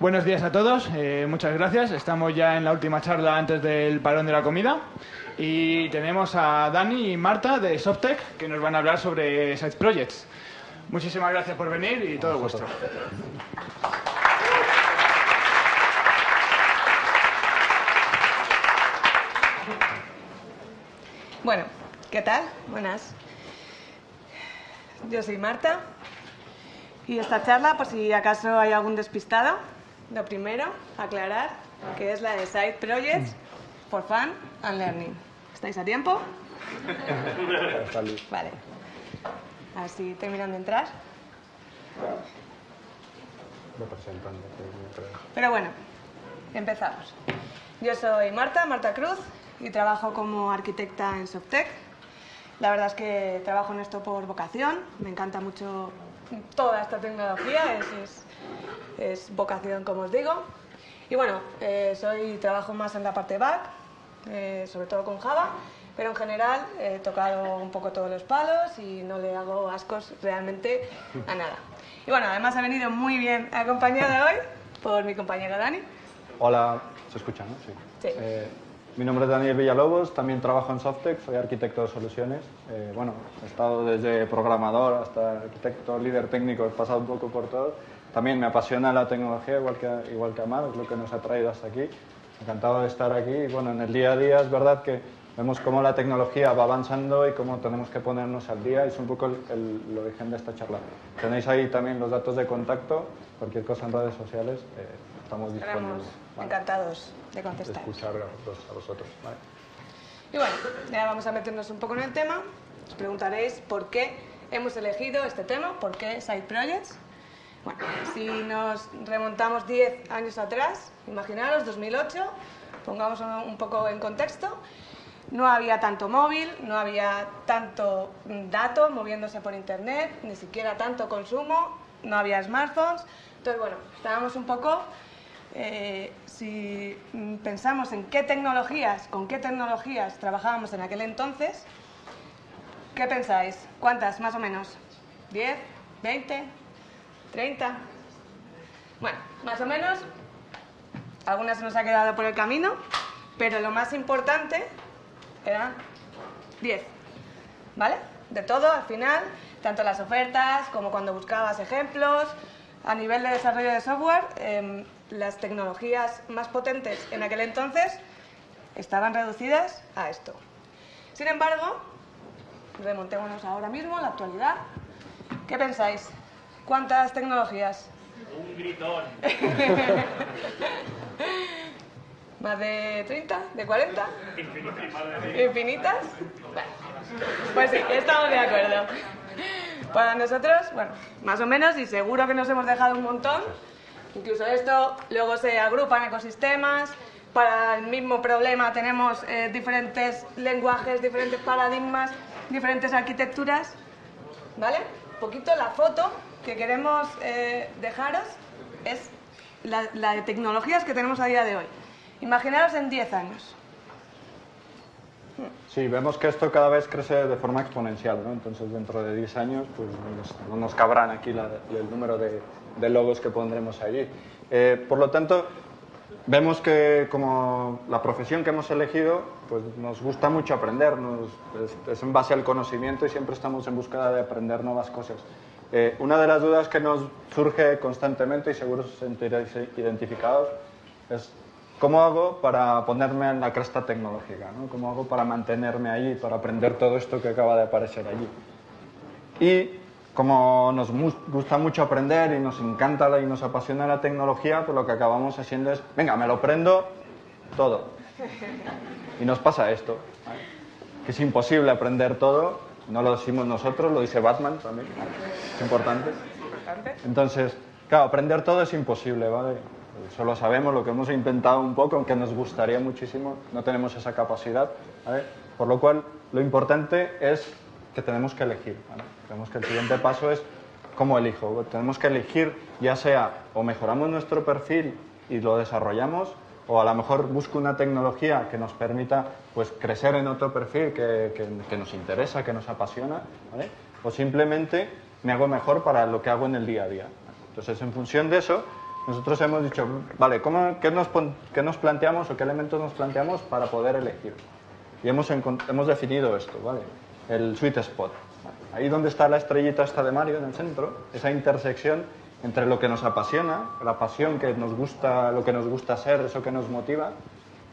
Buenos días a todos, eh, muchas gracias. Estamos ya en la última charla antes del parón de la comida y tenemos a Dani y Marta de Softec que nos van a hablar sobre Side Projects. Muchísimas gracias por venir y todo vuestro. Bueno, ¿qué tal? Buenas. Yo soy Marta y esta charla, por si acaso hay algún despistado, lo primero, aclarar que es la de Side Projects for Fun and Learning. ¿Estáis a tiempo? Vale. Así terminan de entrar. Pero bueno, empezamos. Yo soy Marta, Marta Cruz, y trabajo como arquitecta en Softec. La verdad es que trabajo en esto por vocación, me encanta mucho toda esta tecnología, es, es, es vocación como os digo. Y bueno, eh, soy, trabajo más en la parte back, eh, sobre todo con Java, pero en general he tocado un poco todos los palos y no le hago ascos realmente a nada. Y bueno, además he venido muy bien acompañada hoy por mi compañero Dani. Hola, ¿se escucha, no? Sí. Sí. Eh, mi nombre es Daniel Villalobos, también trabajo en Softec, soy arquitecto de soluciones. Eh, bueno, he estado desde programador hasta arquitecto, líder técnico, he pasado un poco por todo. También me apasiona la tecnología, igual que, igual que a Mar, es lo que nos ha traído hasta aquí. Encantado de estar aquí. Y bueno, en el día a día es verdad que vemos cómo la tecnología va avanzando y cómo tenemos que ponernos al día. Es un poco el, el- el origen de esta charla. Tenéis ahí también los datos de contacto, cualquier cosa en redes sociales, eh, estamos disponibles. Vale. encantados de de contestar. escuchar a, los- a vosotros. Vale. Y bueno, ya vamos a meternos un poco en el tema. Os preguntaréis por qué hemos elegido este tema, por qué Side Projects. Bueno, si nos remontamos 10 años atrás, imaginaros, 2008, pongamos un poco en contexto, no había tanto móvil, no había tanto dato moviéndose por internet, ni siquiera tanto consumo, no había smartphones. Entonces, bueno, estábamos un poco eh, si pensamos en qué tecnologías, con qué tecnologías trabajábamos en aquel entonces, ¿qué pensáis? ¿Cuántas más o menos? ¿10? ¿20? ¿30? Bueno, más o menos, algunas nos ha quedado por el camino, pero lo más importante eran 10. ¿Vale? De todo, al final, tanto las ofertas como cuando buscabas ejemplos, a nivel de desarrollo de software, em, las tecnologías más potentes en aquel entonces estaban reducidas a esto. Sin embargo, remontémonos ahora mismo a la actualidad. ¿Qué pensáis? ¿Cuántas tecnologías? Un gritón. ¿Más de 30? ¿De 40? Infinitas. ¿Infinitas? Bueno, pues sí, estamos de acuerdo. Para nosotros, bueno, más o menos, y seguro que nos hemos dejado un montón. Incluso esto luego se agrupa en ecosistemas. Para el mismo problema tenemos eh, diferentes lenguajes, diferentes paradigmas, diferentes arquitecturas. ¿Vale? Un poquito la foto que queremos eh, dejaros es la, la de tecnologías que tenemos a día de hoy. Imaginaros en 10 años. Sí, vemos que esto cada vez crece de forma exponencial, ¿no? Entonces, dentro de 10 años, pues no nos, no nos cabrán aquí la- el número de, de logos que pondremos allí. Eh, por lo tanto, vemos que como la profesión que hemos elegido, pues nos gusta mucho aprender, nos- es, es en base al conocimiento y siempre estamos en búsqueda de aprender nuevas cosas. Eh, una de las dudas que nos surge constantemente, y seguro os sentiréis identificados, es ¿Cómo hago para ponerme en la cresta tecnológica? ¿no? ¿Cómo hago para mantenerme allí, para aprender todo esto que acaba de aparecer allí? Y como nos gusta mucho aprender y nos encanta y nos apasiona la tecnología, pues lo que acabamos haciendo es, venga, me lo prendo todo. Y nos pasa esto, ¿vale? que es imposible aprender todo, no lo decimos nosotros, lo dice Batman también, es importante. Entonces, claro, aprender todo es imposible, ¿vale? Eso lo sabemos, lo que hemos intentado un poco, aunque nos gustaría muchísimo, no tenemos esa capacidad, ¿vale? Por lo cual, lo importante es que tenemos que elegir, ¿vale? Tenemos que el siguiente paso es cómo elijo. Tenemos que elegir, ya sea o mejoramos nuestro perfil y lo desarrollamos, o a lo mejor busco una tecnología que nos permita pues, crecer en otro perfil que, que- nos interesa, que nos apasiona, ¿vale? o simplemente me hago mejor para lo que hago en el día a día. Entonces, en función de eso, nosotros hemos dicho, vale, ¿cómo, qué, nos, qué nos planteamos o qué elementos nos planteamos para poder elegir? Y hemos, hemos definido esto, ¿vale? El sweet spot. Ahí donde está la estrellita esta de Mario en el centro, esa intersección entre lo que nos apasiona, la pasión que nos gusta, lo que nos gusta ser, eso que nos motiva,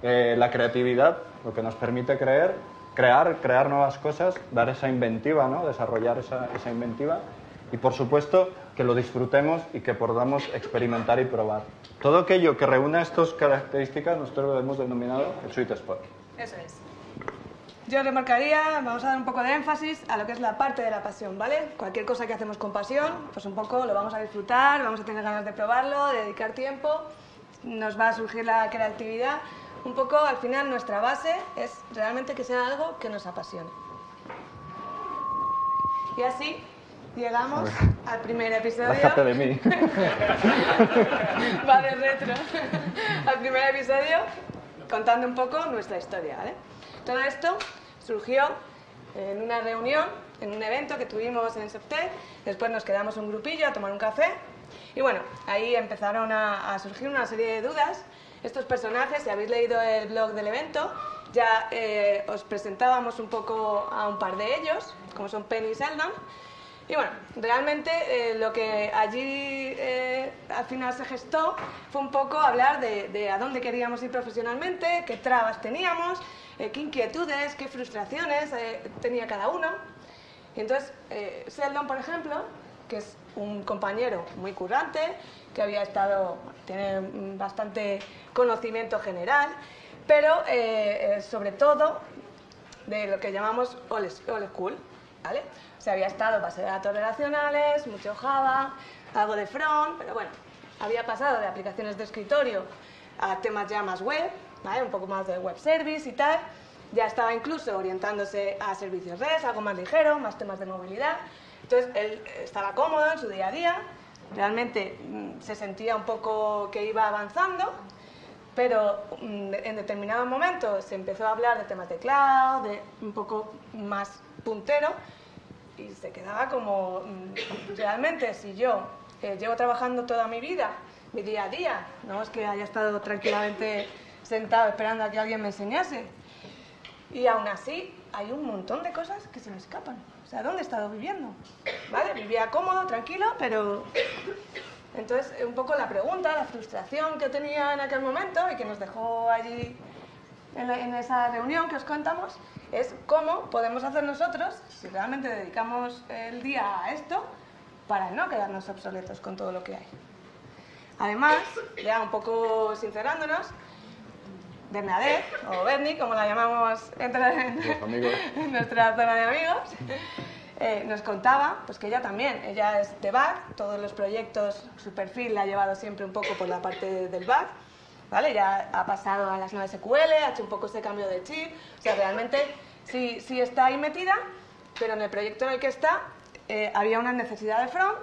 eh, la creatividad, lo que nos permite creer, crear, crear nuevas cosas, dar esa inventiva, ¿no? desarrollar esa, esa inventiva y por supuesto que lo disfrutemos y que podamos experimentar y probar. Todo aquello que reúna estas características nosotros lo hemos denominado el sweet spot. Eso es. Yo remarcaría, vamos a dar un poco de énfasis a lo que es la parte de la pasión, ¿vale? Cualquier cosa que hacemos con pasión, pues un poco lo vamos a disfrutar, vamos a tener ganas de probarlo, de dedicar tiempo, nos va a surgir la creatividad. Un poco, al final, nuestra base es realmente que sea algo que nos apasione. Y así llegamos al primer episodio. Aléjate de mí. Va de retro. Al primer episodio, contando un poco nuestra historia, ¿vale? Todo esto surgió en una reunión, en un evento que tuvimos en Softec. Después nos quedamos un grupillo a tomar un café. Y bueno, ahí empezaron a, a surgir una serie de dudas. Estos personajes, si habéis leído el blog del evento, ya eh, os presentábamos un poco a un par de ellos, como son Penny y Sheldon. Y bueno, realmente eh, lo que allí eh, al final se gestó fue un poco hablar de, de a dónde queríamos ir profesionalmente, qué trabas teníamos, eh, qué inquietudes, qué frustraciones eh, tenía cada uno. Y entonces, eh, Sheldon, por ejemplo, que es un compañero muy currante, que había estado, tiene bastante conocimiento general, pero eh, eh, sobre todo de lo que llamamos old, old school, ¿vale? O sea, había estado base de datos relacionales, mucho Java, algo de front, pero bueno, había pasado de aplicaciones de escritorio a temas ya más web, ¿vale? Un poco más de web service y tal. Ya estaba incluso orientándose a servicios REST, algo más ligero, más temas de movilidad. Entonces, él estaba cómodo en su día a día, realmente mm, se sentía un poco que iba avanzando, pero mm, en determinado momento se empezó a hablar de temas de de un poco más puntero, y se quedaba como, mm, realmente si yo eh, llevo trabajando toda mi vida, mi día a día, no es que haya estado tranquilamente sentado esperando a que alguien me enseñase, y aún así hay un montón de cosas que se me escapan. O sea, ¿dónde he estado viviendo? ¿Vale? Vivía cómodo, tranquilo, pero entonces, un poco la pregunta, la frustración que tenía en aquel momento y que nos dejó allí en, la- en esa reunión que os contamos, es cómo podemos hacer nosotros, si realmente dedicamos el día a esto, para no quedarnos obsoletos con todo lo que hay. Además, ya un poco sincerándonos, Bernadette, o Bernie, como la llamamos entre en nuestra zona de amigos, eh, nos contaba pues que ella también, ella es de back, todos los proyectos, su perfil la ha llevado siempre un poco por la parte del back, ¿vale? Ya ha pasado a las nuevas SQL, ha hecho un poco ese cambio de chip, o sea, realmente sí, sí está ahí metida, pero en el proyecto en el que está eh, había una necesidad de front,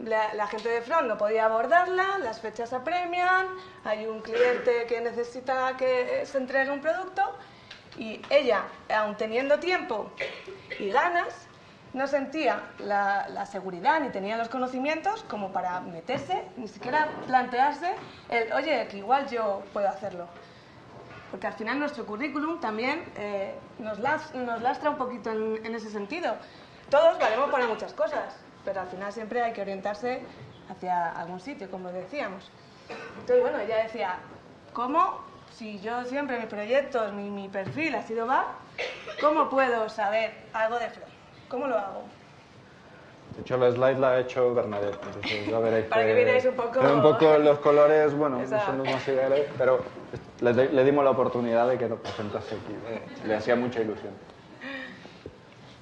la, la gente de front no podía abordarla, las fechas apremian, hay un cliente que necesita que eh, se entregue un producto y ella, aun teniendo tiempo y ganas, no sentía la, seguridad ni tenía los conocimientos como para meterse, ni siquiera plantearse el, oye, que igual yo puedo hacerlo. Porque al final nuestro currículum también eh, nos, las- nos lastra un poquito en, en ese sentido. Todos valemos para muchas cosas, pero al final siempre hay que orientarse hacia algún sitio, como decíamos. Entonces, bueno, ella decía, ¿cómo, si yo siempre mis proyectos, mi, mi perfil ha sido va, ¿cómo puedo saber algo de front? ¿Cómo lo hago? De hecho, la slide la ha hecho Bernadette, entonces ya veréis Para que veáis un poco- un poco los colores, bueno, no son los más ideales, pero le, le dimos la oportunidad de que lo presentase aquí, eh, le hacía mucha ilusión.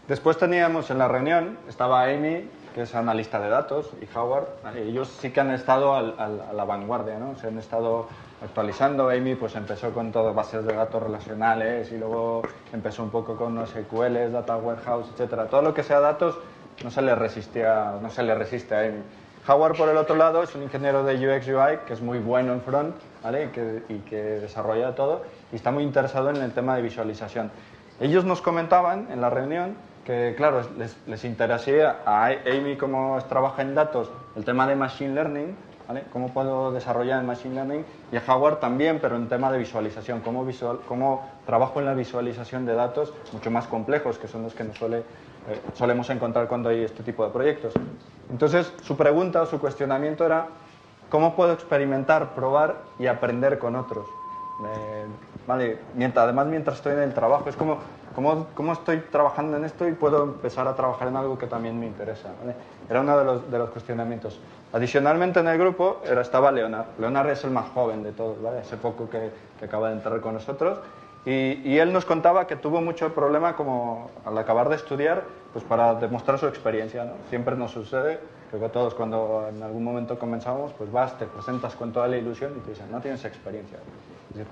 Después teníamos en la reunión, estaba Amy, que es analista de datos, y Howard, ellos sí que han estado al- al- a la vanguardia, ¿no? Se han estado actualizando, Amy pues empezó con todas bases de datos relacionales y luego empezó un poco con los SQLs, Data Warehouse, etcétera. Todo lo que sea datos no se le resistía, no se le resiste a Amy. Howard, por el otro lado, es un ingeniero de UX UI que es muy bueno en front ¿vale? y, que, y que desarrolla todo y está muy interesado en el tema de visualización. Ellos nos comentaban en la reunión que, claro, les, les interesaría a Amy, como trabaja en datos, el tema de Machine Learning, ¿vale? Cómo puedo desarrollar en Machine Learning y en hardware también, pero en tema de visualización, cómo, visual, cómo trabajo en la visualización de datos mucho más complejos, que son los que nos suele, eh, solemos encontrar cuando hay este tipo de proyectos. Entonces, su pregunta o su cuestionamiento era, ¿cómo puedo experimentar, probar y aprender con otros? Eh, vale, mientras, además, mientras estoy en el trabajo, es como ¿Cómo, ¿Cómo, estoy trabajando en esto y puedo empezar a trabajar en algo que también me interesa? ¿vale? Era uno de los, de los, cuestionamientos. Adicionalmente en el grupo era, estaba Leonard. Leonard es el más joven de todos, ¿vale? hace poco que, que acaba de entrar con nosotros. Y, y, él nos contaba que tuvo mucho problema como al acabar de estudiar, pues para demostrar su experiencia. ¿no? Siempre nos sucede, creo que todos cuando en algún momento comenzamos, pues vas, te presentas con toda la ilusión y te dicen, no tienes experiencia.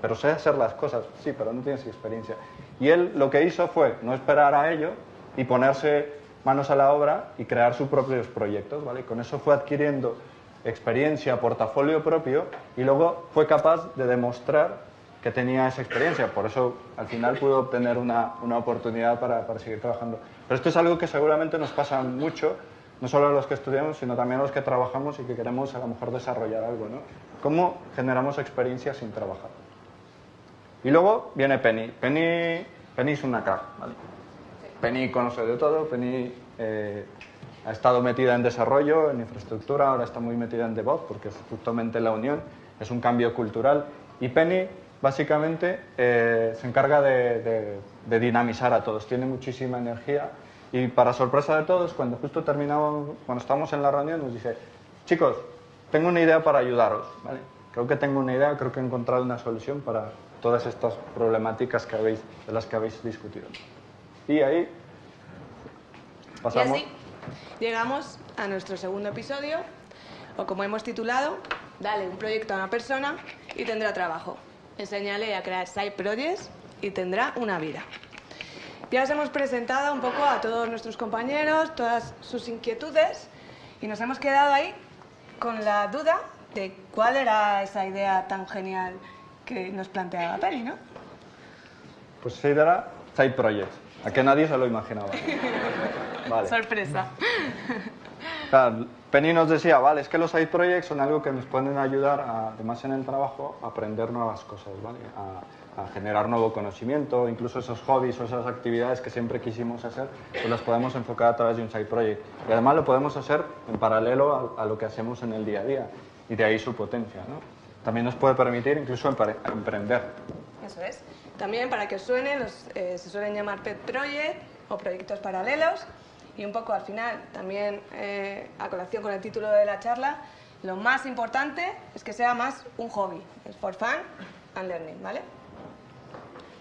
Pero sé hacer las cosas, sí, pero no tienes experiencia. Y él lo que hizo fue no esperar a ello y ponerse manos a la obra y crear sus propios proyectos, ¿vale? Con eso fue adquiriendo experiencia, portafolio propio y luego fue capaz de demostrar que tenía esa experiencia. Por eso al final pudo obtener una, una oportunidad para, para, seguir trabajando. Pero esto es algo que seguramente nos pasa mucho, no solo a los que estudiamos, sino también a los que trabajamos y que queremos a lo mejor desarrollar algo. ¿no? ¿Cómo generamos experiencia sin trabajar? Y luego viene Penny. Penny, Penny es una crack. ¿vale? Penny conoce de todo, Penny eh, ha estado metida en desarrollo, en infraestructura, ahora está muy metida en DevOps porque es justamente la unión, es un cambio cultural. Y Penny básicamente eh, se encarga de, de, de, dinamizar a todos, tiene muchísima energía y para sorpresa de todos, cuando justo terminamos, cuando estamos en la reunión, nos dice, chicos, tengo una idea para ayudaros, ¿vale? creo que tengo una idea, creo que he encontrado una solución para todas estas problemáticas que habéis, de las que habéis discutido. Y ahí pasamos. Y así llegamos a nuestro segundo episodio, o como hemos titulado, Dale un proyecto a una persona y tendrá trabajo. Enséñale a crear side projects y tendrá una vida. Ya os hemos presentado un poco a todos nuestros compañeros, todas sus inquietudes, y nos hemos quedado ahí con la duda de cuál era esa idea tan genial que nos planteaba Penny, ¿no? Pues era Side Projects, a que nadie se lo imaginaba. Vale. Sorpresa. Claro, Penny nos decía, vale, es que los Side Projects son algo que nos pueden ayudar, a, además en el trabajo, a aprender nuevas cosas, ¿vale? A, a, generar nuevo conocimiento, incluso esos hobbies o esas actividades que siempre quisimos hacer, pues las podemos enfocar a través de un Side Project. Y además lo podemos hacer en paralelo a, a lo que hacemos en el día a día, y de ahí su potencia, ¿no? También nos puede permitir incluso emprender. Eso es. También para que suene, los, eh, se suelen llamar pet project o proyectos paralelos. Y un poco al final, también eh, a colación con el título de la charla, lo más importante es que sea más un hobby. Es for fun and learning, ¿vale?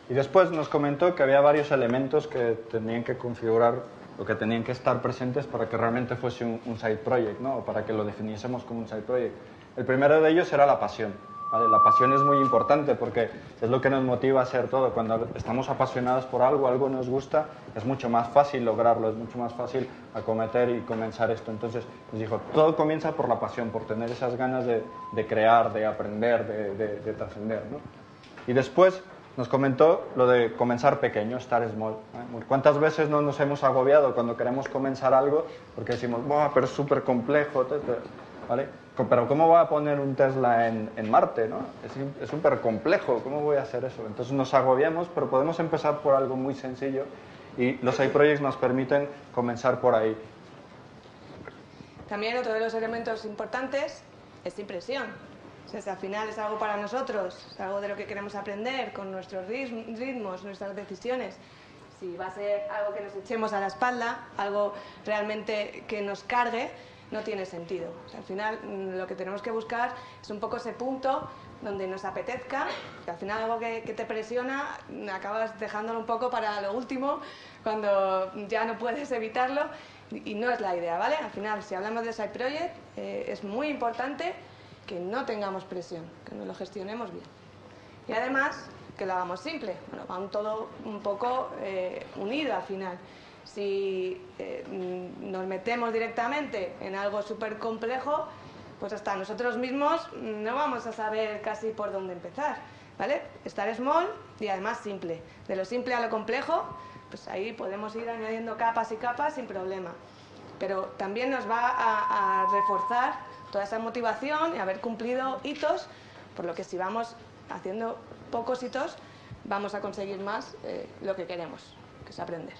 Y después nos comentó que había varios elementos que tenían que configurar o que tenían que estar presentes para que realmente fuese un, un side project, ¿no? O para que lo definiésemos como un side project. El primero de ellos era la pasión. ¿vale? La pasión es muy importante porque es lo que nos motiva a hacer todo. Cuando estamos apasionados por algo, algo nos gusta, es mucho más fácil lograrlo, es mucho más fácil acometer y comenzar esto. Entonces nos dijo, todo comienza por la pasión, por tener esas ganas de, de crear, de aprender, de, de, de trascender. ¿no? Y después nos comentó lo de comenzar pequeño, estar small. ¿eh? ¿Cuántas veces no nos hemos agobiado cuando queremos comenzar algo porque decimos, Buah, pero es súper complejo, ¿vale? Pero ¿cómo voy a poner un Tesla en, en Marte? ¿no? Es súper complejo, ¿cómo voy a hacer eso? Entonces nos agobiamos, pero podemos empezar por algo muy sencillo y los iProjects nos permiten comenzar por ahí. También otro de los elementos importantes es impresión. O sea, si al final es algo para nosotros, es algo de lo que queremos aprender con nuestros ritmos, nuestras decisiones. Si va a ser algo que nos echemos a la espalda, algo realmente que nos cargue, no tiene sentido. Al final mm, lo que tenemos que buscar es un poco ese punto donde nos apetezca, que al final algo que, te presiona acabas dejándolo un poco para lo último, cuando ya no puedes evitarlo, y, no es la idea, ¿vale? Al final, si hablamos de Side Project, eh, es muy importante que no tengamos presión, que nos lo gestionemos bien. Y además, que lo hagamos simple, bueno, todo un poco eh, unido al final si eh, nos metemos directamente en algo súper complejo, pues hasta nosotros mismos no vamos a saber casi por dónde empezar, ¿vale? Estar small y además simple. De lo simple a lo complejo, pues ahí podemos ir añadiendo capas y capas sin problema. Pero también nos va a, a reforzar toda esa motivación y haber cumplido hitos, por lo que si vamos haciendo pocos hitos, vamos a conseguir más eh, lo que queremos, que es aprender.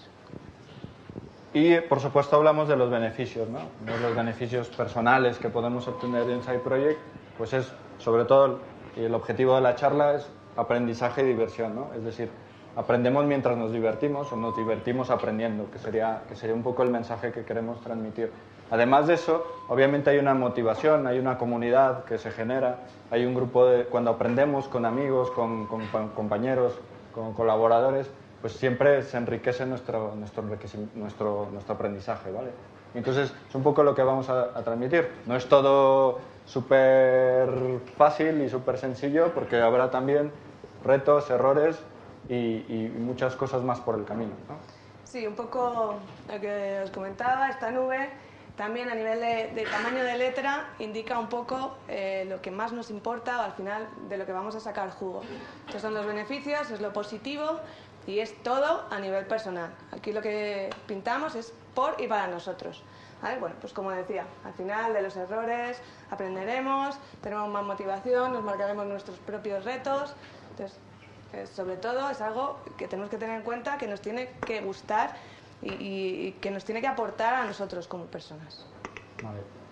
Y, por supuesto, hablamos de los beneficios, ¿no? De los beneficios personales que podemos obtener en Side Project, pues es, sobre todo, y el objetivo de la charla es aprendizaje y diversión, ¿no? Es decir, aprendemos mientras nos divertimos o nos divertimos aprendiendo, que sería, que sería un poco el mensaje que queremos transmitir. Además de eso, obviamente hay una motivación, hay una comunidad que se genera, hay un grupo de, cuando aprendemos con amigos, con, con compañeros, con colaboradores, pues siempre se enriquece nuestro, nuestro, nuestro, nuestro aprendizaje, ¿vale? Entonces, es un poco lo que vamos a, transmitir. No es todo súper fácil y súper sencillo, porque habrá también retos, errores y, muchas cosas más por el camino. ¿no? Sí, un poco lo que os comentaba, esta nube también a nivel de, tamaño de letra indica un poco eh, lo que más nos importa o al final de lo que vamos a sacar jugo. Estos son los beneficios, es lo positivo, y es todo a nivel personal. Aquí lo que pintamos es por y para nosotros. Bueno, pues como decía, al final de los errores aprenderemos, tenemos más motivación, nos marcaremos nuestros propios retos. Entonces, eh, sobre todo es algo que tenemos que tener en cuenta, que nos tiene que gustar y, que nos tiene que aportar a nosotros como personas.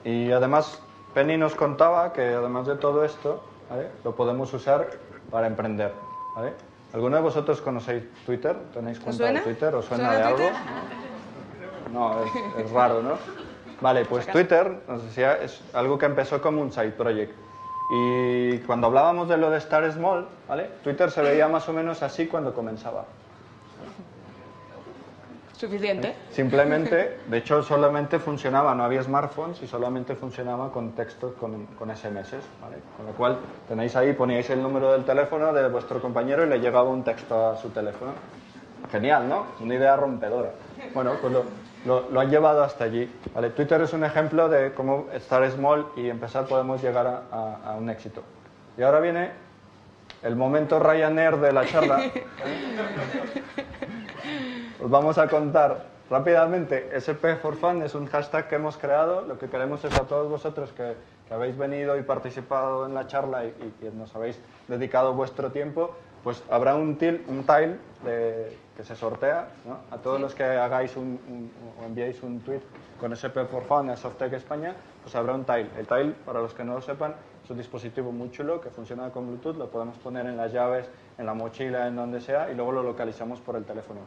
Y además, Penny nos contaba que además de todo esto, lo podemos usar para emprender. ¿vale? ¿Alguno de vosotros conocéis Twitter? ¿Tenéis cuenta de Twitter? ¿Os suena, de algo? No, es, raro, ¿no? Vale, pues Twitter, nos decía, es algo que empezó como un side project. Y cuando hablábamos de lo de Star Small, ¿vale? Twitter se veía más o menos así cuando comenzaba. Suficiente. Simplemente, de hecho, solamente funcionaba, no había smartphones y solamente funcionaba con textos con, con SMS, ¿vale? Con lo cual, tenéis ahí, poníais el número del teléfono de vuestro compañero y le llegaba un texto a su teléfono. Genial, ¿no? Una idea rompedora. Bueno, pues lo, lo, han llevado hasta allí. ¿vale? Twitter es un ejemplo de cómo estar small y empezar podemos llegar a, a un éxito. Y ahora viene el momento Ryanair de la charla. Os vamos a contar rápidamente. SP for Fun es un hashtag que hemos creado. Lo que queremos es a todos vosotros que, habéis venido y participado en la charla y, que nos habéis dedicado vuestro tiempo, pues habrá un, til, un tile que se sortea a todos los que hagáis un, o enviéis un tweet con SP for Fun a Softec España, pues habrá un tile. El tile, para los que no lo sepan, es un dispositivo muy chulo que funciona con Bluetooth, lo podemos poner en las llaves, en la mochila, en donde sea, y luego lo localizamos por el teléfono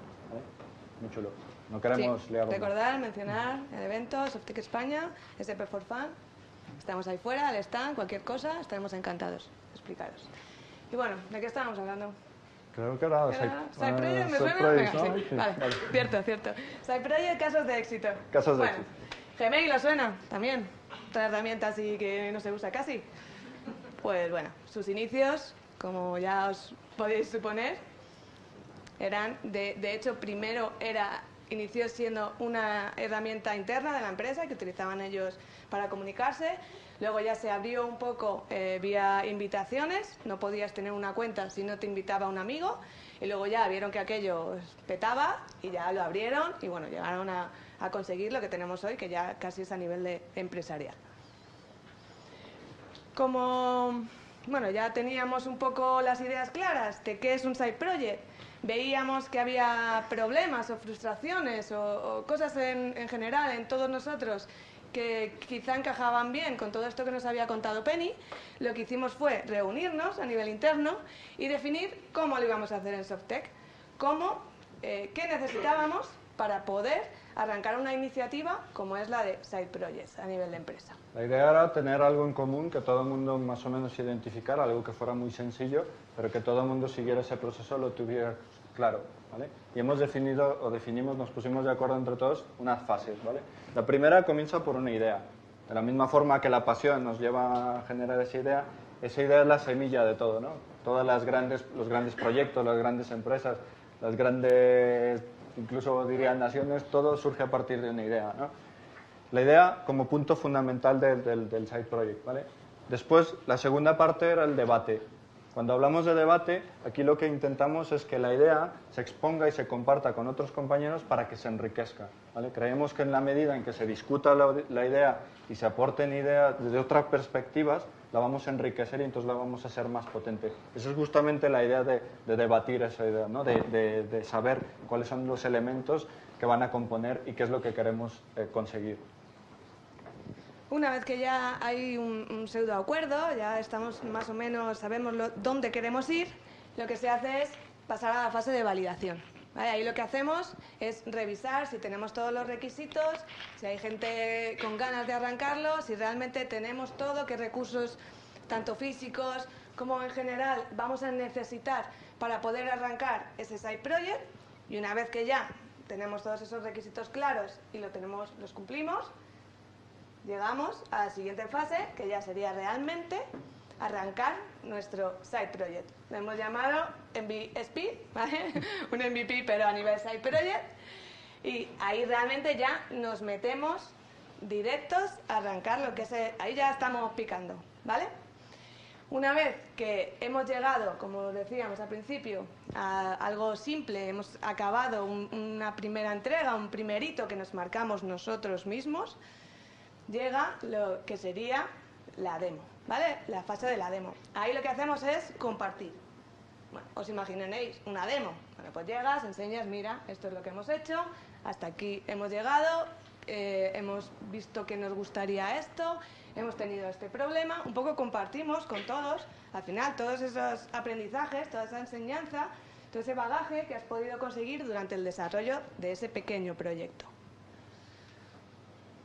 muy chulo. No queremos sí. Recordar, mencionar el evento Softec España, SP for Fun. Estamos ahí fuera, al stand, cualquier cosa, estaremos encantados de explicaros. Y bueno, ¿de qué estábamos hablando? Creo que era Side Project, ¿me suena? cierto, cierto. Project, casos de éxito. Casos de bueno, éxito. Gmail lo suena también. Otra herramienta así que no se usa casi. Pues bueno, sus inicios, como ya os podéis suponer, eran, de, de hecho, primero era inició siendo una herramienta interna de la empresa que utilizaban ellos para comunicarse. Luego ya se abrió un poco eh, vía invitaciones, no podías tener una cuenta si no te invitaba un amigo. Y luego ya vieron que aquello petaba y ya lo abrieron y bueno, llegaron a, a conseguir lo que tenemos hoy, que ya casi es a nivel de empresarial. Como bueno, ya teníamos un poco las ideas claras de qué es un side project, veíamos que había problemas o frustraciones o, cosas en, general en todos nosotros que quizá encajaban bien con todo esto que nos había contado Penny, lo que hicimos fue reunirnos a nivel interno y definir cómo lo íbamos a hacer en Softec, cómo, eh, qué necesitábamos para poder arrancar una iniciativa como es la de Side Projects a nivel de empresa. La idea era tener algo en común, que todo el mundo más o menos identificara, algo que fuera muy sencillo, pero que todo el mundo siguiera ese proceso, lo tuviera claro. ¿vale? Y hemos definido, o definimos, nos pusimos de acuerdo entre todos, unas fases. ¿vale? La primera comienza por una idea. De la misma forma que la pasión nos lleva a generar esa idea, esa idea es la semilla de todo. ¿no? Todas grandes, los grandes proyectos, las grandes empresas, las grandes incluso diría naciones, todo surge a partir de una idea. ¿no? La idea como punto fundamental del, del, side project. ¿vale? Después, la segunda parte era el debate. Cuando hablamos de debate, aquí lo que intentamos es que la idea se exponga y se comparta con otros compañeros para que se enriquezca. ¿vale? Creemos que en la medida en que se discuta la, idea y se aporten ideas desde otras perspectivas, la vamos a enriquecer y entonces la vamos a hacer más potente. Esa es justamente la idea de, de debatir esa idea, ¿no? de, saber cuáles son los elementos que van a componer y qué es lo que queremos eh, conseguir. Una vez que ya hay un, pseudo acuerdo, ya estamos más o menos, sabemos dónde queremos ir, lo que se hace es pasar a la fase de validación. ¿vale? Ahí lo que hacemos es revisar si tenemos todos los requisitos, si hay gente con ganas de arrancarlo, si realmente tenemos todo, qué recursos, tanto físicos como en general, vamos a necesitar para poder arrancar ese side project. Y una vez que ya tenemos todos esos requisitos claros y lo tenemos, los cumplimos, llegamos a la siguiente fase, que ya sería realmente arrancar nuestro side project. Lo hemos llamado MVP, un MVP pero a nivel side project. Y ahí realmente ya nos metemos directos a arrancar lo que es... El, ahí ya estamos picando, ¿vale? Una vez que hemos llegado, como decíamos al principio, a algo simple, hemos acabado un, una primera entrega, un primer hito que nos marcamos nosotros mismos, llega lo que sería la demo, ¿vale? La fase de la demo. Ahí lo que hacemos es compartir. Bueno, os imaginéis una demo. Bueno, pues llegas, enseñas, mira, esto es lo que hemos hecho, hasta aquí hemos llegado, eh, hemos visto que nos gustaría esto, hemos tenido este problema, un poco compartimos con todos, al final todos esos aprendizajes, toda esa enseñanza, todo ese bagaje que has podido conseguir durante el desarrollo de ese pequeño proyecto.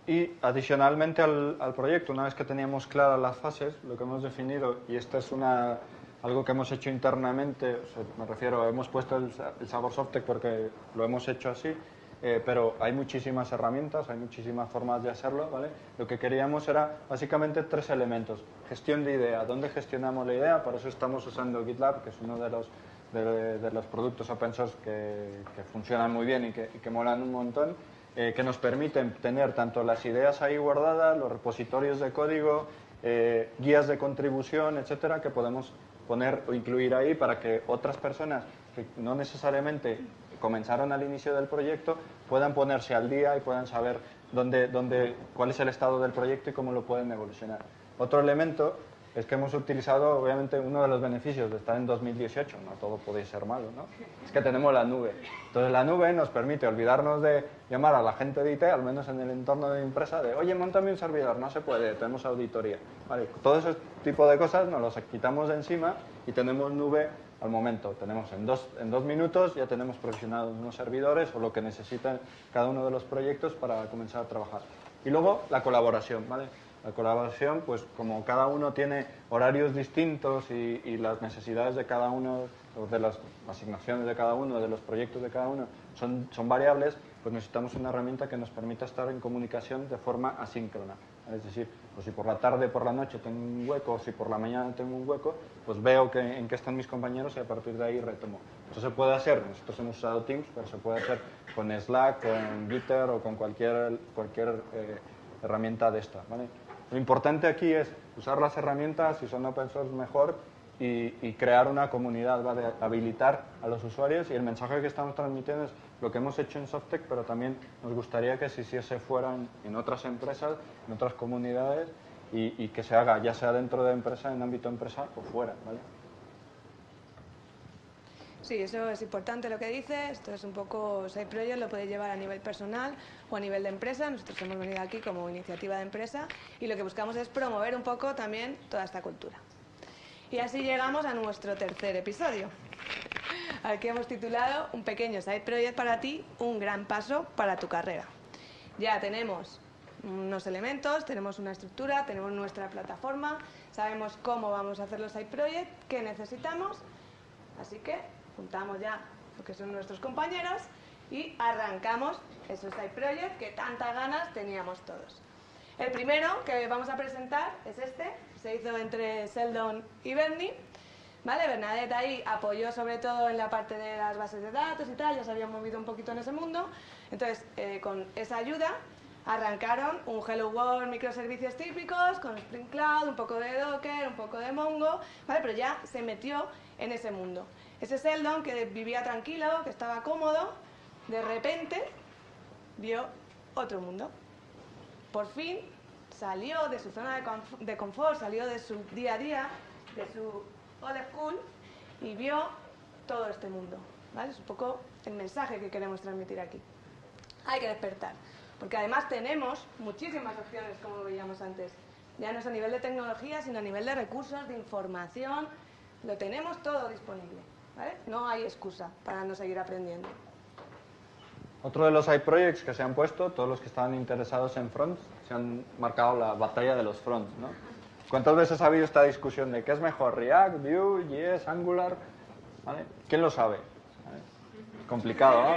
Y adicionalmente al, al, proyecto, una vez que teníamos claras las fases, lo que hemos definido, y esto es una, algo que hemos hecho internamente, me refiero, hemos puesto el, sabor Softec porque lo hemos hecho así, eh, pero hay muchísimas herramientas, hay muchísimas formas de hacerlo, ¿vale? Lo que queríamos era básicamente tres elementos. Gestión de idea, ¿dónde gestionamos la idea? Por eso estamos usando GitLab, que es uno de los, de, productos open source que, funcionan muy bien y y que molan un montón eh, que nos permiten tener tanto las ideas ahí guardadas, los repositorios de código, eh, guías de contribución, etcétera, que podemos poner o incluir ahí para que otras personas que no necesariamente comenzaron al inicio del proyecto puedan ponerse al día y puedan saber dónde, dónde, cuál es el estado del proyecto y cómo lo pueden evolucionar. Otro elemento es que hemos utilizado, obviamente, uno de los beneficios de estar en 2018, no todo puede ser malo, ¿no? Es que tenemos la nube. Entonces la nube nos permite olvidarnos de llamar a la gente de IT, al menos en el entorno de empresa, de, oye, montame un servidor, no se puede, tenemos auditoría. Vale, todo ese tipo de cosas nos los quitamos de encima y tenemos nube al momento. Tenemos en dos, en dos minutos, ya tenemos provisionados unos servidores o lo que necesitan cada uno de los proyectos para comenzar a trabajar. Y luego la colaboración, ¿vale? La colaboración, pues como cada uno tiene horarios distintos y, las necesidades de cada uno, de las asignaciones de cada uno, de los proyectos de cada uno, son, variables, pues necesitamos una herramienta que nos permita estar en comunicación de forma asíncrona. Es decir, pues si por la tarde, por la noche tengo un hueco, o si por la mañana tengo un hueco, pues veo en qué están mis compañeros y a partir de ahí retomo. Eso se puede hacer, nosotros hemos usado Teams, pero se puede hacer con Slack, con Gitter o con cualquier, cualquier eh, herramienta de esta. ¿vale? Lo importante aquí es usar las herramientas, si son open source mejor, y, crear una comunidad, ¿vale? habilitar a los usuarios y el mensaje que estamos transmitiendo es lo que hemos hecho en Softec, pero también nos gustaría que se hiciese fuera en, otras empresas, en otras comunidades y, y, que se haga ya sea dentro de empresa, en ámbito empresa o fuera. ¿vale? Sí, eso es importante lo que dice. Esto es un poco Side Project, lo puede llevar a nivel personal o a nivel de empresa. Nosotros hemos venido aquí como iniciativa de empresa y lo que buscamos es promover un poco también toda esta cultura. Y así llegamos a nuestro tercer episodio, al que hemos titulado Un pequeño side project para ti, un gran paso para tu carrera. Ya tenemos unos elementos, tenemos una estructura, tenemos nuestra plataforma, sabemos cómo vamos a hacer los side project, qué necesitamos, así que juntamos ya lo que son nuestros compañeros y arrancamos esos side project que tantas ganas teníamos todos. El primero que vamos a presentar es este, se hizo entre Seldon y Bernie. ¿Vale? Bernadette ahí apoyó sobre todo en la parte de las bases de datos y tal, ya se había movido un poquito en ese mundo. Entonces, eh, con esa ayuda, arrancaron un Hello World microservicios típicos con Spring Cloud, un poco de Docker, un poco de Mongo, ¿vale? Pero ya se metió en ese mundo. Ese Seldon que vivía tranquilo, que estaba cómodo, de repente vio otro mundo. Por fin salió de su zona de, conf- de confort, salió de su día a día, de su old school y vio todo este mundo. Es un poco el mensaje que queremos transmitir aquí. Hay que despertar, porque además tenemos muchísimas opciones, como veíamos antes. Ya no es a nivel de tecnología, sino a nivel de recursos, de información. Lo tenemos todo disponible. No hay excusa para no seguir aprendiendo. Otro de los side que se han puesto, todos los que estaban interesados en fronts, se han marcado la batalla de los fronts, ¿no? ¿Cuántas veces ha habido esta discusión de qué es mejor, React, Vue, JS, Angular? ¿Vale? ¿Quién lo sabe? Complicado, ¿no?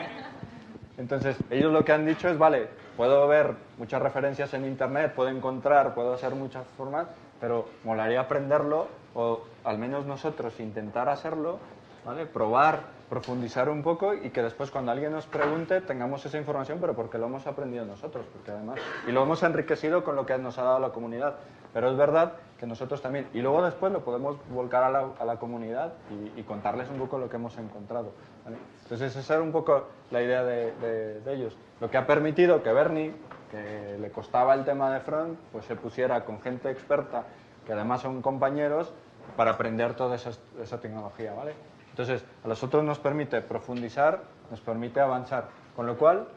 Entonces, ellos lo que han dicho es, vale, puedo ver muchas referencias en Internet, puedo encontrar, puedo hacer muchas formas, pero molaría aprenderlo o al menos nosotros intentar hacerlo, ¿vale? Probar, profundizar un poco y que después cuando alguien nos pregunte tengamos esa información, pero porque lo hemos aprendido nosotros, porque además, y lo hemos enriquecido con lo que nos ha dado la comunidad. Pero es verdad que nosotros también, y luego después lo podemos volcar a la, a la comunidad y, y contarles un poco lo que hemos encontrado. ¿vale? Entonces esa era un poco la idea de, de- de ellos. Lo que ha permitido que Bernie, que le costaba el tema de front, pues se pusiera con gente experta, que además son compañeros, para aprender toda esa, esa tecnología. ¿vale? Entonces, a nosotros nos permite profundizar, nos permite avanzar. Con lo cual,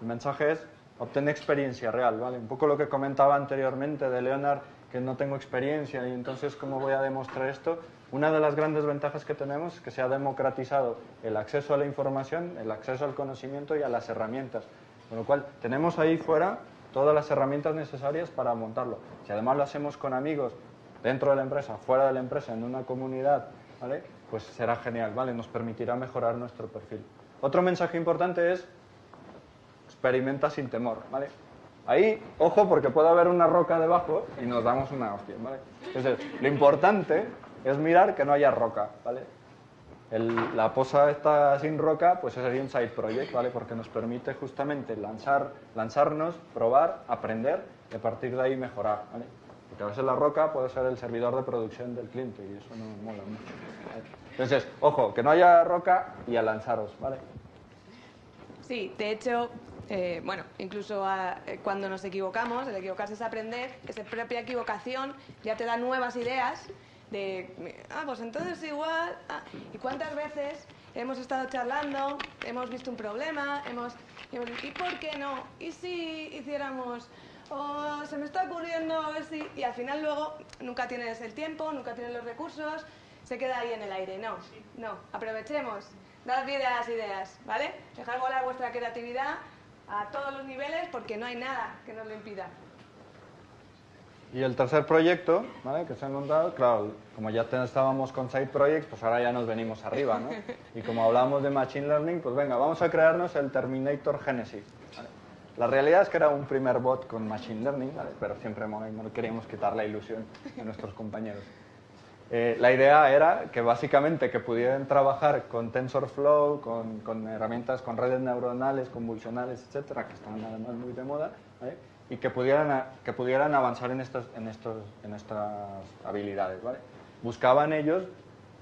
el mensaje es, obtén experiencia real, ¿vale? Un poco lo que comentaba anteriormente de Leonard, que no tengo experiencia y entonces, ¿cómo voy a demostrar esto? Una de las grandes ventajas que tenemos es que se ha democratizado el acceso a la información, el acceso al conocimiento y a las herramientas. Con lo cual, tenemos ahí fuera todas las herramientas necesarias para montarlo. Si además lo hacemos con amigos, dentro de la empresa, fuera de la empresa, en una comunidad, ¿vale? Pues será genial, ¿vale? Nos permitirá mejorar nuestro perfil. Otro mensaje importante es experimenta sin temor, ¿vale? Ahí, ojo, porque puede haber una roca debajo y nos damos una hostia, ¿vale? Lo importante es mirar que no haya roca, ¿vale? La posa esta sin roca, pues sería un side project, ¿vale? Porque nos permite justamente lanzar, lanzarnos, probar, aprender y a partir de ahí mejorar, ¿vale? Porque a veces la roca puede ser el servidor de producción del cliente y eso no mola mucho. Entonces, ojo, que no haya roca y a lanzaros, ¿vale? Sí, de hecho, eh, bueno, incluso a- eh, cuando nos equivocamos, el equivocarse es aprender, esa propia equivocación ya te da nuevas ideas de, ah, pues entonces igual, ah, ¿y cuántas veces hemos estado charlando, hemos visto un problema, hemos, y ¿y por qué no? ¿Y si hiciéramos? O se me está ocurriendo a ver si... Y al final luego nunca tienes el tiempo, nunca tienes los recursos, se queda ahí en el aire. No, no, aprovechemos, dad vida a las ideas, ¿vale? Dejar volar vuestra creatividad a todos los niveles porque no hay nada que nos lo impida. Y el tercer proyecto, ¿vale? Que se han montado, claro, como ya estábamos con Side Projects, pues ahora ya nos venimos arriba, ¿no? Y como hablamos de Machine Learning, pues venga, vamos a crearnos el Terminator Genesis. La realidad es que era un primer bot con Machine Learning, ¿vale? Pero siempre no queríamos quitar la ilusión a nuestros compañeros. Eh, la idea era que básicamente que pudieran trabajar con TensorFlow, con, con herramientas, con redes neuronales, convolucionales, etcétera, que están además muy de moda, ¿vale? y que pudieran, que pudieran avanzar en, estas, en, estos, en estas habilidades. ¿vale? Buscaban ellos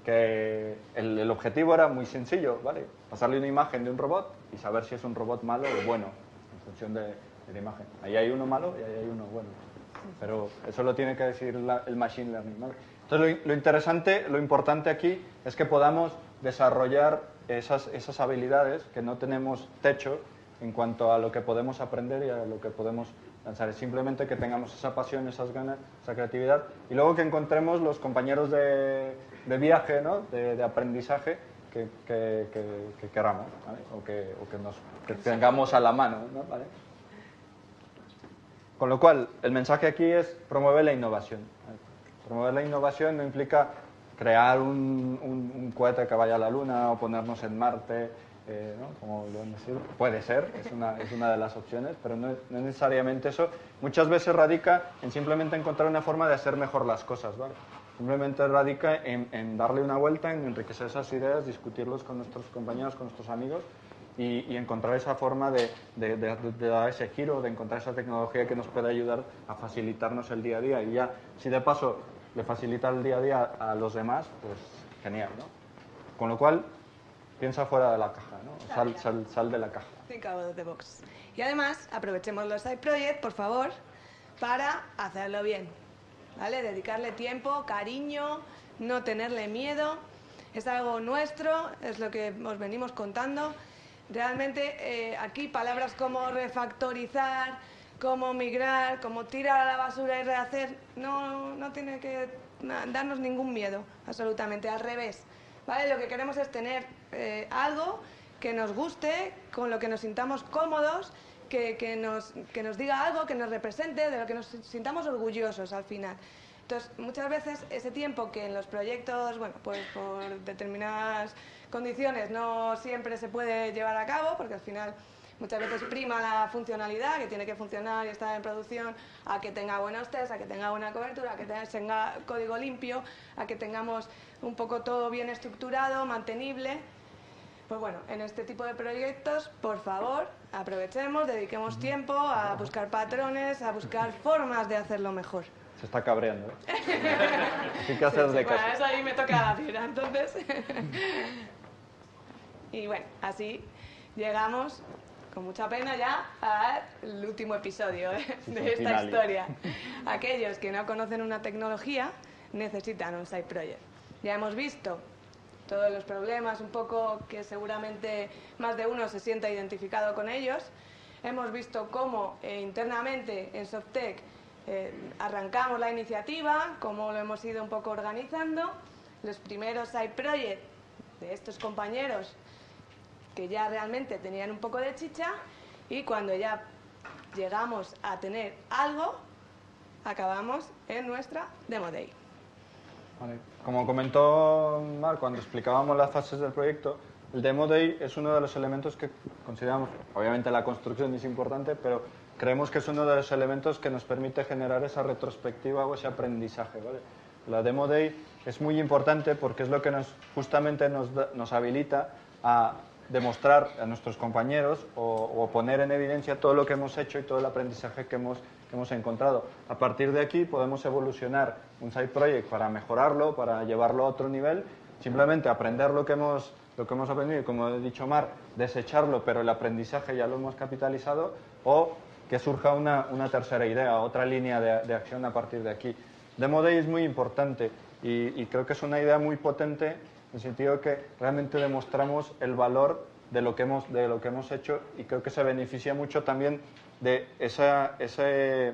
que el, el objetivo era muy sencillo, ¿vale? pasarle una imagen de un robot y saber si es un robot malo o bueno, en función de, de la imagen. Ahí hay uno malo y ahí hay uno bueno. Pero eso lo tiene que decir la- el Machine Learning. ¿vale? Entonces, lo, lo interesante, lo importante aquí es que podamos desarrollar esas, esas habilidades que no tenemos techo en cuanto a lo que podemos aprender y a lo que podemos lanzar. Es simplemente que tengamos esa pasión, esas ganas, esa creatividad y luego que encontremos los compañeros de, de viaje, ¿no? de, de aprendizaje que, que, que- que queramos ¿vale? o, que, o nos tengamos a la mano. ¿no? ¿Vale? Con lo cual, el mensaje aquí es promover la innovación. Promover la innovación no implica crear un, un- un cohete que vaya a la Luna o ponernos en Marte, eh, ¿no? como lo han decir. Puede ser, es una, es una de las opciones, pero no no es necesariamente eso. Muchas veces radica en simplemente encontrar una forma de hacer mejor las cosas. ¿vale? Simplemente radica en, en darle una vuelta, en enriquecer esas ideas, discutirlos con nuestros compañeros, con nuestros amigos y, y encontrar esa forma de, de- de- de dar ese giro, de encontrar esa tecnología que nos pueda ayudar a facilitarnos el día a día. Y ya, si de paso le facilita el día a día a los demás, pues genial, ¿no? Con lo cual, piensa fuera de la caja, ¿no? Sal, sal, sal de la caja. Think out of the box. Y además, aprovechemos los side projects, por favor, para hacerlo bien. Dedicarle tiempo, cariño, no tenerle miedo. Es algo nuestro, es lo que os venimos contando. Realmente eh, aquí palabras como refactorizar, como migrar, como tirar a la basura y rehacer, no, no tiene que darnos ningún miedo, absolutamente, al revés. ¿Vale? Lo que queremos es tener eh, algo que nos guste, con lo que nos sintamos cómodos, que, nos, que nos diga algo, que nos represente, de lo que nos sintamos orgullosos al final. Entonces, muchas veces ese tiempo que en los proyectos, bueno, pues por determinadas condiciones no siempre se puede llevar a cabo, porque al final muchas veces prima la funcionalidad, que tiene que funcionar y estar en producción, a que tenga buenos test, a que tenga buena cobertura, a que tenga código limpio, a que tengamos un poco todo bien estructurado, mantenible. Pues bueno, en este tipo de proyectos, por favor, aprovechemos, dediquemos tiempo a buscar patrones, a buscar formas de hacerlo mejor. Se está cabreando, ¿eh? Hay que hacerle Bueno, caso. eso ahí me toca la fibra, entonces. y bueno, así llegamos con mucha pena ya al último episodio ¿eh? Sí, de sí, esta historia. Aquellos que no conocen una tecnología necesitan un side project. Ya hemos visto todos los problemas, un poco que seguramente más de uno se sienta identificado con ellos. Hemos visto cómo eh, internamente en Softec eh, arrancamos la iniciativa, cómo lo hemos ido un poco organizando. Los primeros side project de estos compañeros que ya realmente tenían un poco de chicha y cuando ya llegamos a tener algo, acabamos en nuestra Demo Day. Vale. Como comentó Mar cuando explicábamos las fases del proyecto, el Demo Day es uno de los elementos que consideramos, obviamente la construcción es importante, pero creemos que es uno de los elementos que nos permite generar esa retrospectiva o ese aprendizaje. ¿vale? La Demo Day es muy importante porque es lo que nos, justamente nos, nos habilita a demostrar a nuestros compañeros o, o poner en evidencia todo lo que hemos hecho y todo el aprendizaje que hemos, que hemos encontrado. A partir de aquí podemos evolucionar un side project para mejorarlo, para llevarlo a otro nivel, simplemente aprender lo que hemos, lo que hemos aprendido y, como he dicho Mar, desecharlo, pero el aprendizaje ya lo hemos capitalizado, o que surja una, una tercera idea, otra línea de, de acción a partir de aquí. Demo Day es muy importante y, y creo que es una idea muy potente en el sentido que realmente demostramos el valor de lo que hemos, de lo que hemos hecho y creo que se beneficia mucho también de esa, ese,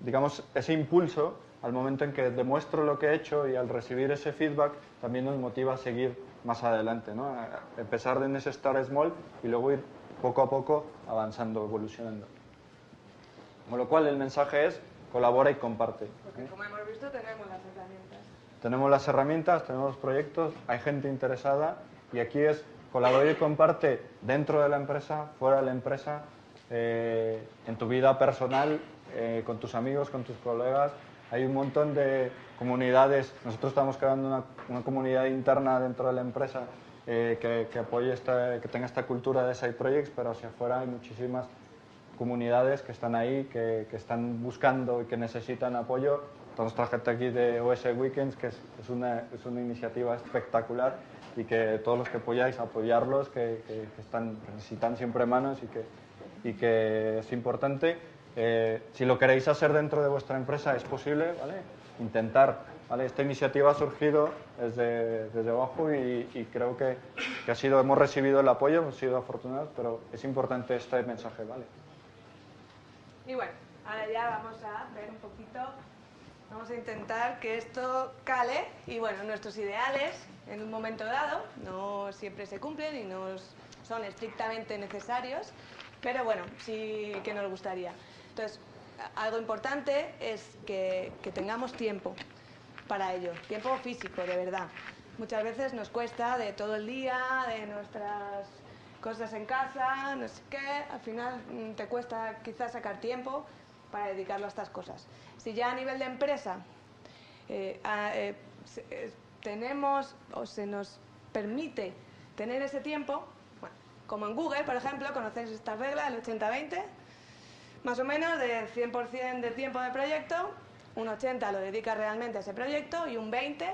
digamos, ese impulso al momento en que demuestro lo que he hecho y al recibir ese feedback también nos motiva a seguir más adelante, ¿no? A empezar en ese start small y luego ir poco a poco avanzando, evolucionando. Con lo cual el mensaje es colabora y comparte. Porque como hemos visto tenemos las herramientas. Tenemos las herramientas, tenemos los proyectos, hay gente interesada y aquí es colaborar y comparte dentro de la empresa, fuera de la empresa, eh, en tu vida personal, eh, con tus amigos, con tus colegas. Hay un montón de comunidades. Nosotros estamos creando una, una comunidad interna dentro de la empresa eh, que, que apoye esta, que tenga esta cultura de side projects, pero hacia afuera hay muchísimas comunidades que están ahí, que, que están buscando y que necesitan apoyo. Toda nuestra gente aquí de OS Weekends, que es, es una, es una iniciativa espectacular y que todos los que apoyáis, apoyarlos, que, que- que están, necesitan siempre manos y que, y que es importante. Eh, si lo queréis hacer dentro de vuestra empresa, es posible, ¿vale? Intentar, ¿vale? Esta iniciativa ha surgido desde, desde abajo y, y creo que, que ha sido, hemos recibido el apoyo, hemos sido afortunados, pero es importante este mensaje, ¿vale? Y bueno, ahora ya vamos a ver un poquito, vamos a intentar que esto cale y bueno, nuestros ideales en un momento dado no siempre se cumplen y no son estrictamente necesarios, pero bueno, sí que nos gustaría. Entonces, algo importante es que, tengamos tiempo para ello, tiempo físico, de verdad. Muchas veces nos cuesta de todo el día, de nuestras cosas en casa, no sé qué, al final mm, te cuesta quizás sacar tiempo para dedicarlo a estas cosas. Si ya a nivel de empresa eh, eh, eh, tenemos o se nos permite tener ese tiempo, Como en Google, por ejemplo, conocéis esta regla del 80-20, más o menos del 100% del tiempo de proyecto, un 80 lo dedicas realmente a ese proyecto y un 20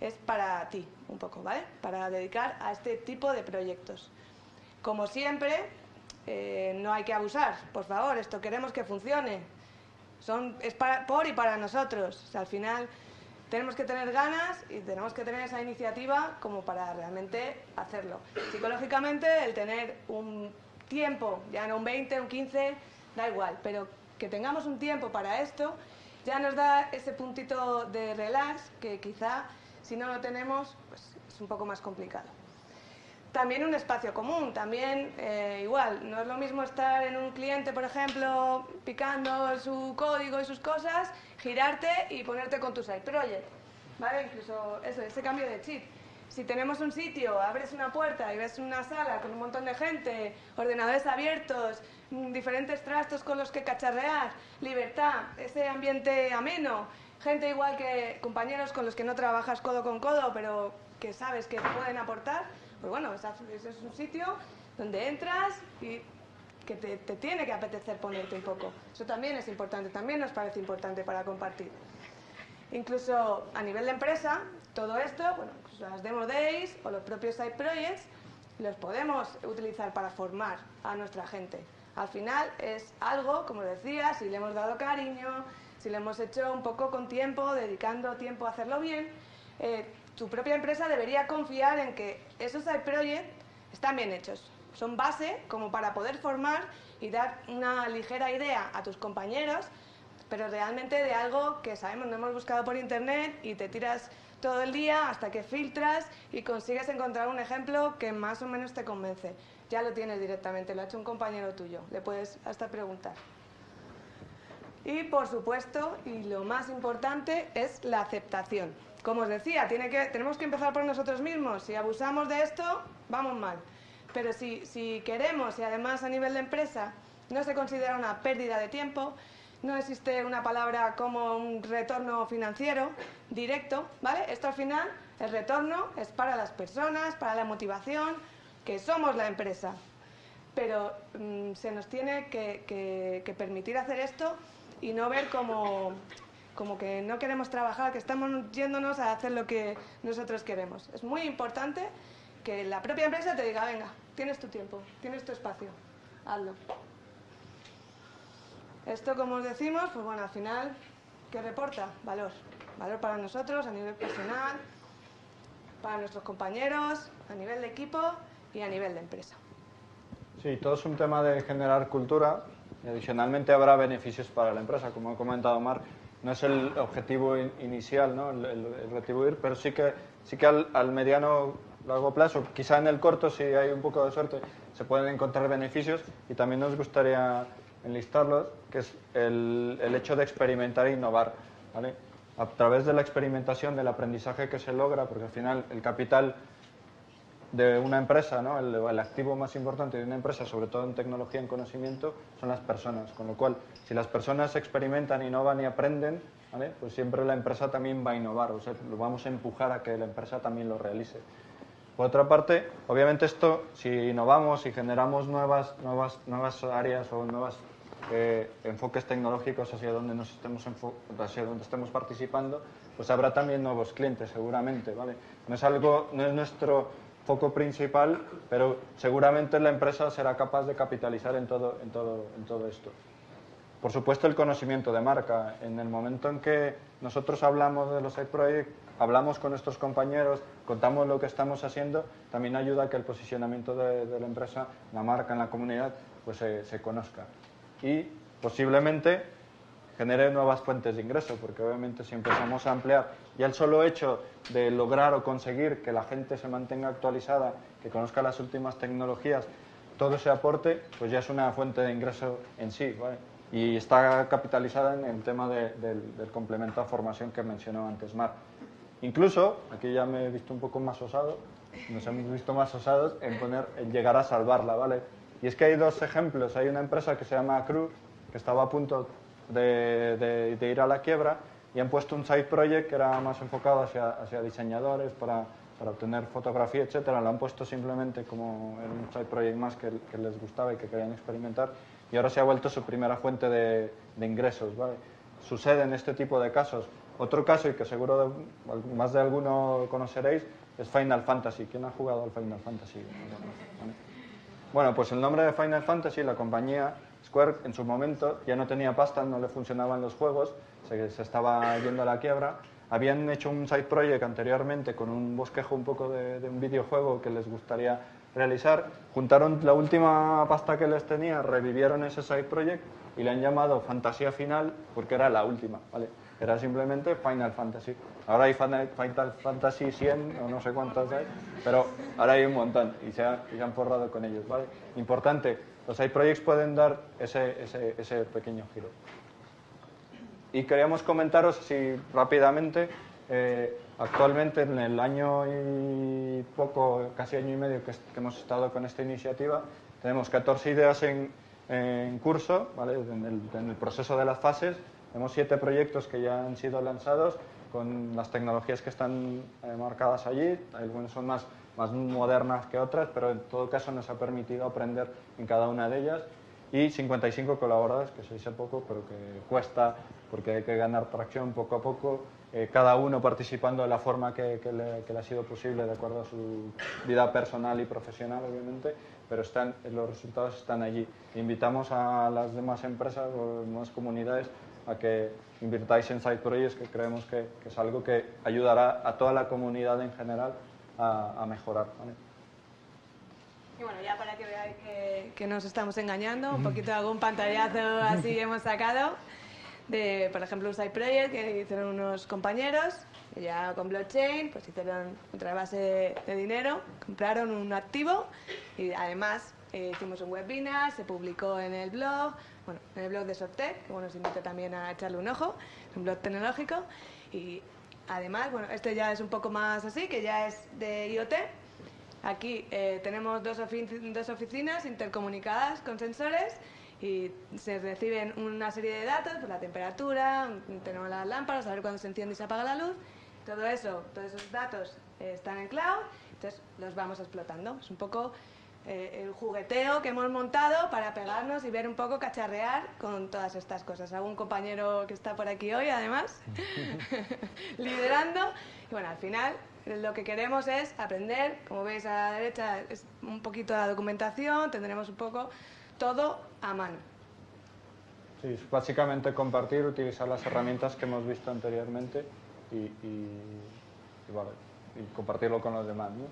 es para ti, un poco, ¿vale? Para dedicar a este tipo de proyectos. Como siempre, eh, no hay que abusar, por favor, esto queremos que funcione. Son, es para- por y para nosotros. O sea, al final tenemos que tener ganas y tenemos que tener esa iniciativa como para realmente hacerlo. Psicológicamente, el tener un tiempo, ya no un 20, un 15, da igual, pero que tengamos un tiempo para esto ya nos da ese puntito de relax que quizá si no lo tenemos, pues es un poco más complicado. También un espacio común, también eh, igual, no es lo mismo estar en un cliente, por ejemplo, picando su código y sus cosas, girarte y ponerte con tu side project, ¿vale? Incluso eso, ese cambio de chip. Si tenemos un sitio, abres una puerta y ves una sala con un montón de gente, ordenadores abiertos, mm, diferentes trastos con los que cacharrear, libertad, ese ambiente ameno, gente igual que compañeros con los que no trabajas codo con codo, pero que sabes que pueden aportar, pues bueno, esa- es un sitio donde entras y que te, te tiene que apetecer ponerte un poco. Eso también es importante, también nos parece importante para compartir. Incluso a nivel de empresa, todo esto, bueno, pues las demo days o los propios side projects, los podemos utilizar para formar a nuestra gente. Al final es algo, como decía, si le hemos dado cariño, si le hemos hecho un poco con tiempo, dedicando tiempo a hacerlo bien, eh, tu propia empresa debería confiar en que esos side están bien hechos. Son base como para poder formar y dar una ligera idea a tus compañeros pero realmente de algo que sabemos, no hemos buscado por internet y te tiras todo el día hasta que filtras y consigues encontrar un ejemplo que más o menos te convence. Ya lo tienes directamente, lo ha hecho un compañero tuyo, le puedes hasta preguntar. Y por supuesto, y lo más importante, es la aceptación. Como os decía, tenemos que empezar por nosotros mismos. Si abusamos de esto, vamos mal. Pero si, queremos, y además a nivel de empresa, no se considera una pérdida de tiempo, no existe una palabra como un retorno financiero directo, ¿vale? Esto al final, el retorno es para las personas, para la motivación, que somos la empresa. Pero mm, se nos tiene que- que permitir hacer esto y no ver como, como que no queremos trabajar, que estamos yéndonos a hacer lo que nosotros queremos. Es muy importante que la propia empresa te diga, venga, tienes tu tiempo, tienes tu espacio, hazlo. Esto, como os decimos, pues bueno, al final, ¿qué reporta? Valor. Valor para nosotros a nivel personal, para nuestros compañeros, a nivel de equipo y a nivel de empresa. Sí, todo es un tema de generar cultura y adicionalmente habrá beneficios para la empresa, como ha comentado Mar. No es el objetivo in- inicial, ¿no? el, retribuir, pero sí que, sí que al, al mediano largo plazo, quizá en el corto, si hay un poco de suerte, se pueden encontrar beneficios y también nos gustaría enlistarlos, que es el, el hecho de experimentar e innovar. ¿vale? A través de la experimentación, del aprendizaje que se logra, porque al final el capital de una empresa, ¿no? el, el activo más importante de una empresa, sobre todo en tecnología, en conocimiento, son las personas. Con lo cual, si las personas experimentan, innovan y aprenden, ¿vale? pues siempre la empresa también va a innovar, o sea, lo vamos a empujar a que la empresa también lo realice. Por otra parte, obviamente esto, si innovamos y generamos nuevas, nuevas, nuevas áreas o nuevos enfoques tecnológicos hacia donde, nos estemos hacia donde estemos participando, pues habrá también nuevos clientes seguramente, ¿vale? No es algo, no es nuestro foco principal, pero seguramente la empresa será capaz de capitalizar en todo, en todo, en todo esto. Por supuesto, el conocimiento de marca. En el momento en que nosotros hablamos de los side projects, hablamos con nuestros compañeros, contamos lo que estamos haciendo, también ayuda a que el posicionamiento de, de la empresa, la marca en la comunidad, pues se, se conozca. Y posiblemente genere nuevas fuentes de ingreso, porque obviamente si empezamos a ampliar ya el solo hecho de lograr o conseguir que la gente se mantenga actualizada, que conozca las últimas tecnologías, todo ese aporte, pues ya es una fuente de ingreso en sí, ¿vale? Y está capitalizada en el tema de- del, del complemento a formación que mencionó antes Mar. Incluso, aquí ya me he visto un poco más osado, nos hemos visto más osados en, poner, en llegar a salvarla, ¿vale? Y es que hay dos ejemplos. Hay una empresa que se llama Cru, que estaba a punto de, de- de ir a la quiebra, y han puesto un side project que era más enfocado hacia, hacia diseñadores para, para obtener fotografía, etcétera. Lo han puesto simplemente como era un side project más que, que les gustaba y que querían experimentar y ahora se ha vuelto su primera fuente de, de ingresos. ¿vale? Sucede en este tipo de casos. Otro caso, y que seguro de- más de alguno conoceréis, es Final Fantasy. ¿Quién ha jugado al Final Fantasy? ¿Vale? Bueno, pues el nombre de Final Fantasy, la compañía Square en su momento ya no tenía pasta, no le funcionaban los juegos, se, estaba yendo a la quiebra. Habían hecho un side project anteriormente con un bosquejo un poco de, un videojuego que les gustaría realizar. Juntaron la última pasta que les tenía, revivieron ese side project y le han llamado Fantasía Final porque era la última, ¿vale? Era simplemente Final Fantasy. Ahora hay Final Fantasy 100 o no sé cuántos hay, pero ahora hay un montón y se, y se han forrado con ellos, ¿vale? Importante, los side projects pueden dar ese, ese, pequeño giro. Y queríamos comentaros así rápidamente, eh, actualmente en el año y poco, casi año y medio que, hemos estado con esta iniciativa, tenemos 14 ideas en, en curso, ¿vale? en, el, proceso de las fases, tenemos 7 proyectos que ya han sido lanzados con las tecnologías que están eh, marcadas allí, algunas son más, más modernas que otras, pero en todo caso nos ha permitido aprender en cada una de ellas y 55 colaboradores, que se dice poco, pero que cuesta porque hay que ganar tracción poco a poco, eh, cada uno participando de la forma que, que le, que le ha sido posible de acuerdo a su vida personal y profesional, obviamente, pero están, los resultados están allí. Invitamos a las demás empresas o demás comunidades a que invirtáis en Side Projects, que creemos que, que es algo que ayudará a toda la comunidad en general a, a mejorar. ¿vale? Y bueno, ya para que veáis que, que nos estamos engañando, un poquito algún pantallazo así hemos sacado de, por ejemplo, un side project que hicieron unos compañeros, que ya con blockchain, pues hicieron otra base de, de dinero, compraron un activo y además eh, hicimos un webinar, se publicó en el blog, bueno, en el blog de Softec, que bueno, os invito también a echarle un ojo, es un blog tecnológico y además, bueno, este ya es un poco más así, que ya es de IoT, Aquí eh, tenemos dos, dos oficinas intercomunicadas con sensores y se reciben una serie de datos, la temperatura, tenemos las lámparas, saber cuándo se enciende y se apaga la luz. Todo eso, todos esos datos están en cloud, entonces los vamos explotando. Es un poco eh, el jugueteo que hemos montado para pegarnos y ver un poco cacharrear con todas estas cosas. Algún compañero que está por aquí hoy, además, liderando. Y bueno, al final lo que queremos es aprender, como veis a la derecha, es un poquito la documentación, tendremos un poco todo a mano. Sí, es básicamente compartir, utilizar las herramientas que hemos visto anteriormente y, y- y, vale, y compartirlo con los demás. ¿no?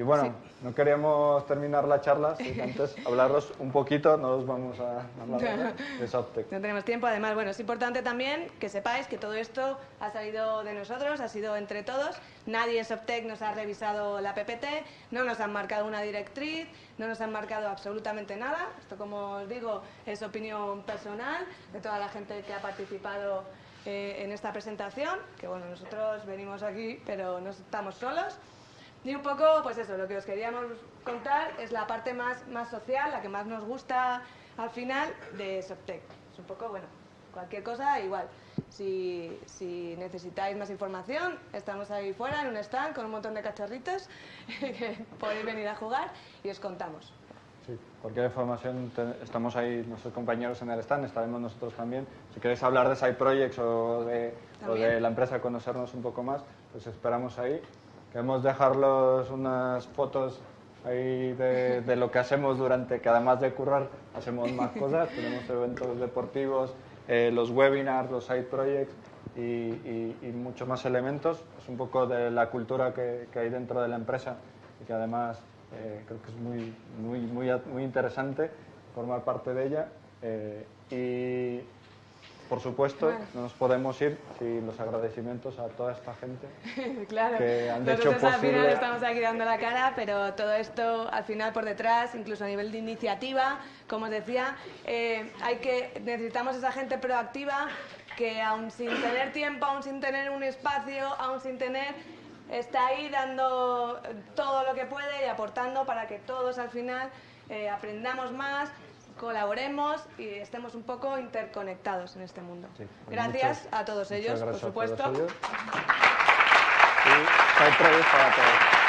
Y bueno, no queríamos terminar la charla sin antes hablaros un poquito, no os vamos a hablar de Softec. No tenemos tiempo, además, bueno, es importante también que sepáis que todo esto ha salido de nosotros, ha sido entre todos. Nadie en Softec nos ha revisado la PPT, no nos han marcado una directriz, no nos han marcado absolutamente nada. Esto, como os digo, es opinión personal de toda la gente que ha participado eh, en esta presentación, que bueno, nosotros venimos aquí, pero no estamos solos. Y un poco, pues eso, lo que os queríamos contar es la parte más, más social, la que más nos gusta al final de Softec. Es un poco, bueno, cualquier cosa igual. Si, si necesitáis más información, estamos ahí fuera en un stand con un montón de cacharritos que podéis venir a jugar y os contamos. Sí, cualquier información, te- estamos ahí nuestros compañeros en el stand, estaremos nosotros también. Si queréis hablar de Side Projects o de, o de la empresa, conocernos un poco más, pues esperamos ahí. Queremos dejarlos unas fotos ahí de, de lo que hacemos durante, que además de currar, hacemos más cosas. Tenemos eventos deportivos, eh, los webinars, los Side Projects y, y, y muchos más elementos. Es un poco de la cultura que, que hay dentro de la empresa y que además eh, creo que es muy, muy, muy, muy interesante formar parte de ella. Eh, y por supuesto, no nos podemos ir sin los agradecimientos a toda esta gente. claro, que han hecho nosotros al final posible- estamos aquí dando la cara, pero todo esto al final por detrás, incluso a nivel de iniciativa, como os decía, eh, hay que necesitamos esa gente proactiva que aún sin tener tiempo, aún sin tener un espacio, aún sin tener está ahí dando todo lo que puede y aportando para que todos al final eh, aprendamos más, colaboremos y estemos un poco interconectados en este mundo. Sí, pues gracias muchas- a todos ellos, por gracias a todos supuesto.